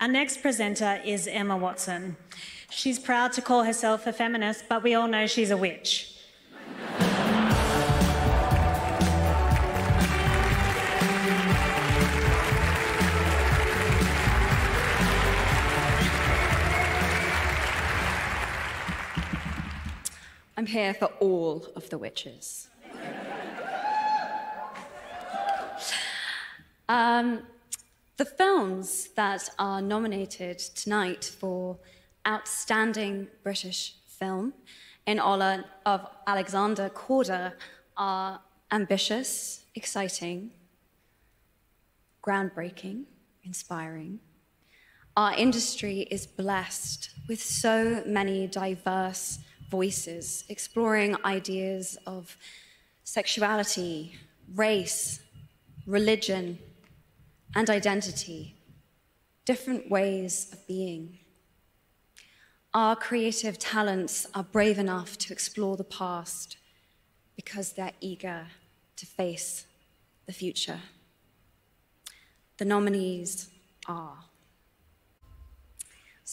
Our next presenter is Emma Watson. She's proud to call herself a feminist, but we all know she's a witch. I'm here for all of the witches. um, the films that are nominated tonight for Outstanding British Film in honor of Alexander Korda are ambitious, exciting, groundbreaking, inspiring. Our industry is blessed with so many diverse voices exploring ideas of sexuality, race, religion, and identity, different ways of being. Our creative talents are brave enough to explore the past because they're eager to face the future. The nominees are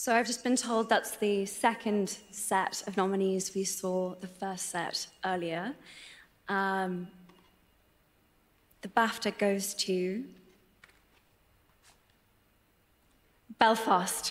so I've just been told that's the second set of nominees. We saw the first set earlier. Um, the BAFTA goes to Belfast.